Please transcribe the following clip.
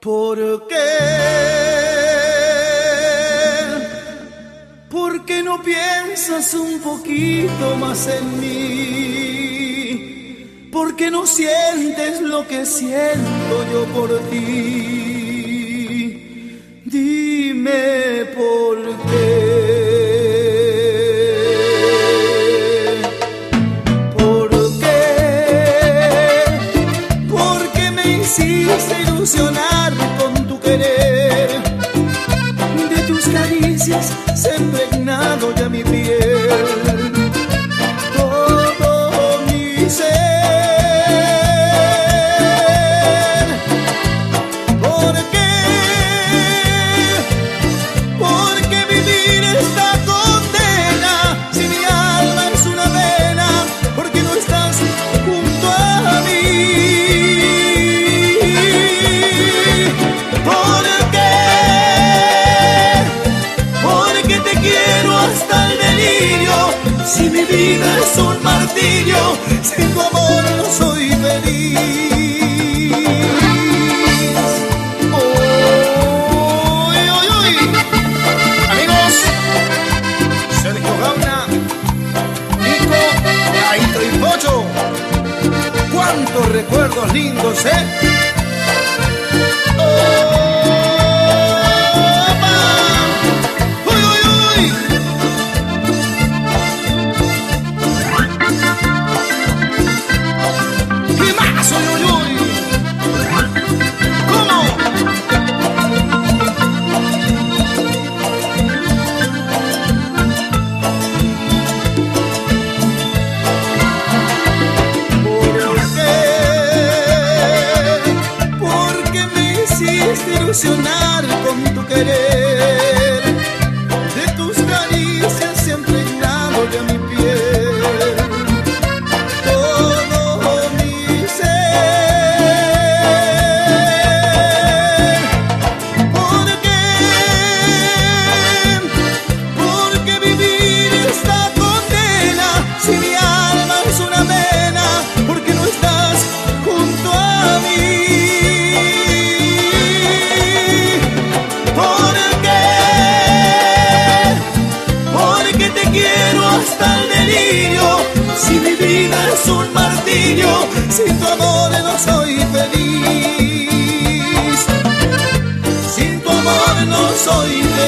¿Por qué? ¿Por qué no piensas un poquito más en mí? ¿Por qué no sientes lo que siento yo por ti? Qué me hiciste ilusionar con tu querer? De tus caricias se ha impregnado ya mi piel. Todo mi ser. Sin tu amor no soy feliz. Amigos, Sergio Gauna, Nico, Aito y Pocho. Cuántos recuerdos lindos, ¿eh? Ilusionar con tu querer? sin tu amor no soy feliz. Sin tu amor no soy feliz.